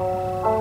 Música